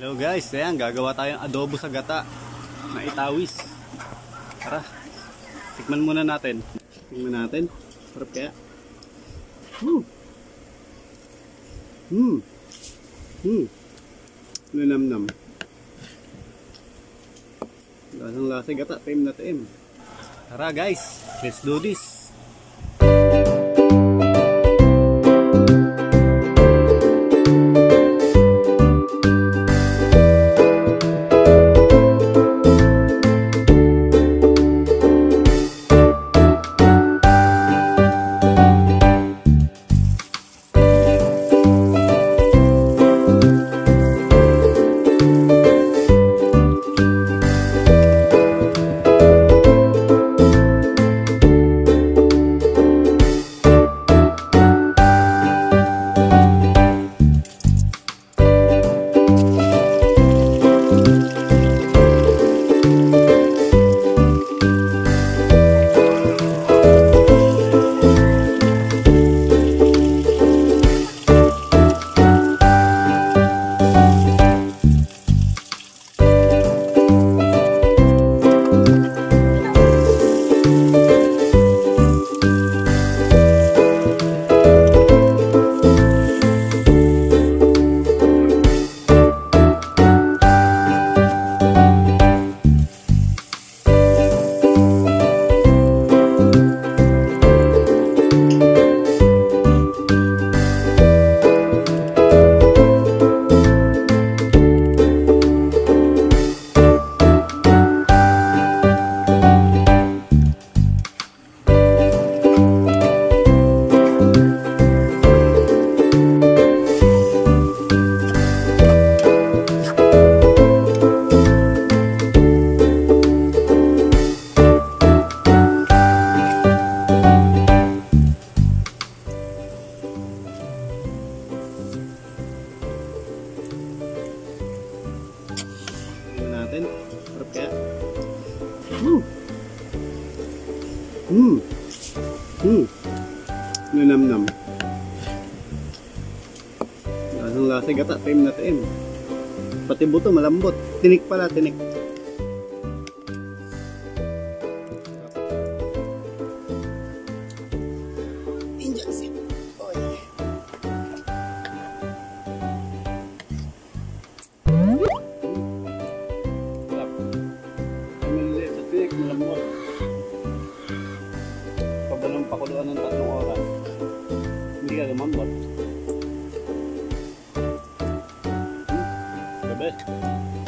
guys, ayan, gagawa tayong adobo sa gata na itawis. Tara, tikman muna natin. Tikman natin. Sarap kaya. Hmm. Hmm. Hmm. Nanamnam. Lasang lasa gata, time na time. Tara guys, let's do this. Sarap kaya. Hmm. Hmm. Hmm. Nanamnam. Lasang lasa gata, time na time. Pati buto malambot. Tinik pala, tinik. Indian wichtigere Mann war. Hm?